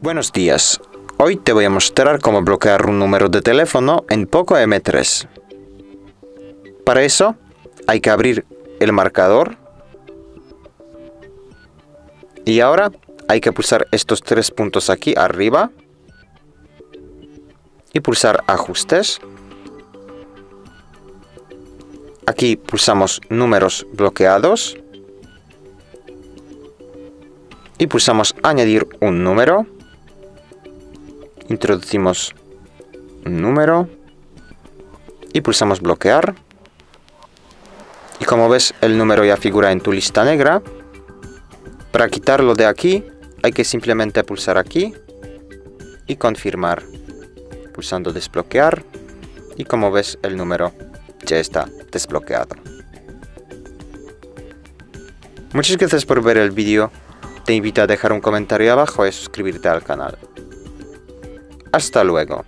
Buenos días. Hoy te voy a mostrar cómo bloquear un número de teléfono en Poco M3. Para eso hay que abrir el marcador y ahora hay que pulsar estos tres puntos aquí arriba y pulsar ajustes. Aquí pulsamos números bloqueados y pulsamos añadir un número. Introducimos un número y pulsamos bloquear. Y como ves el número ya figura en tu lista negra. Para quitarlo de aquí hay que simplemente pulsar aquí y confirmar. Pulsando desbloquear y como ves el número ya está desbloqueado. Muchas gracias por ver el vídeo. Te invito a dejar un comentario abajo y suscribirte al canal. Hasta luego.